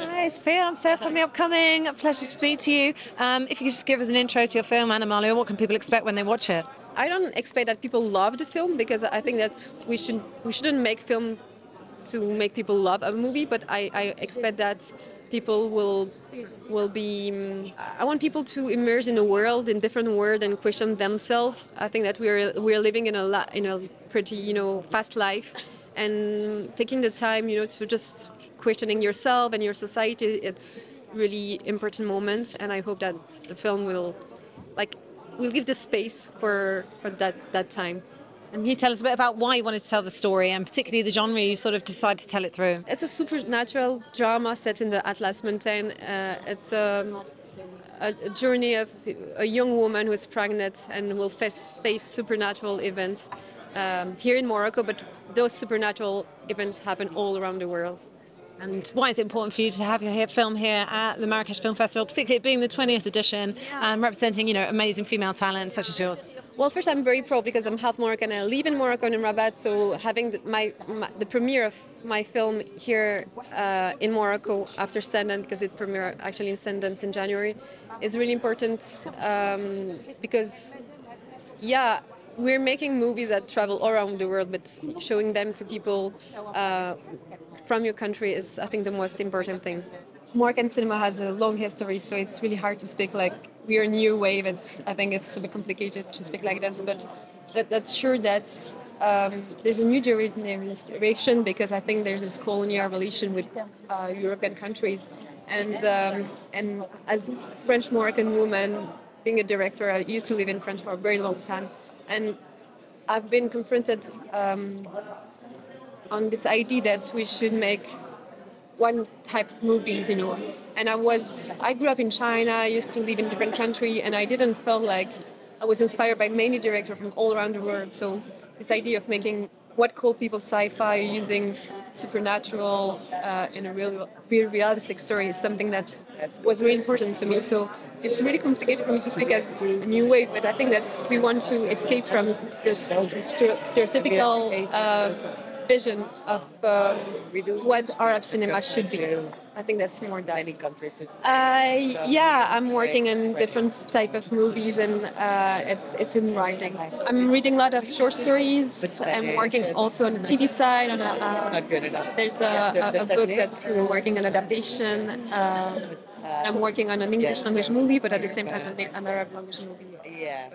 Hi, it's Pia. I'm Sarah from the upcoming. A pleasure to speak to you. Um, if you could just give us an intro to your film, Animalia, what can people expect when they watch it? I don't expect that people love the film because I think that we should we shouldn't make film to make people love a movie, but I, I expect that people will will be. I want people to immerse in a world, in different world, and question themselves. I think that we're we're living in a in a pretty you know fast life, and taking the time you know to just questioning yourself and your society. It's really important moments, and I hope that the film will like will give the space for for that that time. And can you tell us a bit about why you wanted to tell the story and particularly the genre you sort of decided to tell it through? It's a supernatural drama set in the Atlas Mountain. Uh, it's um, a, a journey of a young woman who is pregnant and will face, face supernatural events um, here in Morocco, but those supernatural events happen all around the world. And why is it important for you to have your film here at the Marrakesh Film Festival, particularly being the 20th edition and representing, you know, amazing female talent such as yours? Well, first, I'm very proud because I'm half Moroccan. I live in Morocco and in Rabat, so having the, my, my the premiere of my film here uh, in Morocco after Sundance, because it premiered actually in Sundance in January, is really important um, because, yeah, we're making movies that travel all around the world, but showing them to people uh, from your country is, I think, the most important thing. Moroccan cinema has a long history, so it's really hard to speak like we are a new wave. It's I think it's a bit complicated to speak like this, but that, that's sure that um, there's a new generation because I think there's this colonial relation with uh, European countries, and um, and as French Moroccan woman, being a director, I used to live in France for a very long time, and I've been confronted um, on this idea that we should make one type of movies, you know. And I was, I grew up in China. I used to live in different country, and I didn't feel like I was inspired by many directors from all around the world. So this idea of making what call people sci-fi using supernatural uh, in a real, real realistic story is something that was really important to me. So it's really complicated for me to speak as a new wave, but I think that we want to escape from this stereotypical. Uh, vision of uh, what Arab cinema should be. I think that's more that. Uh, yeah, I'm working on different type of movies, and uh, it's it's in writing. I'm reading a lot of short stories. I'm working also on the TV side. On a, uh, there's a, a, a book that we're working on adaptation. Uh, I'm working on an English language movie, but at the same time an Arab language movie. Yeah.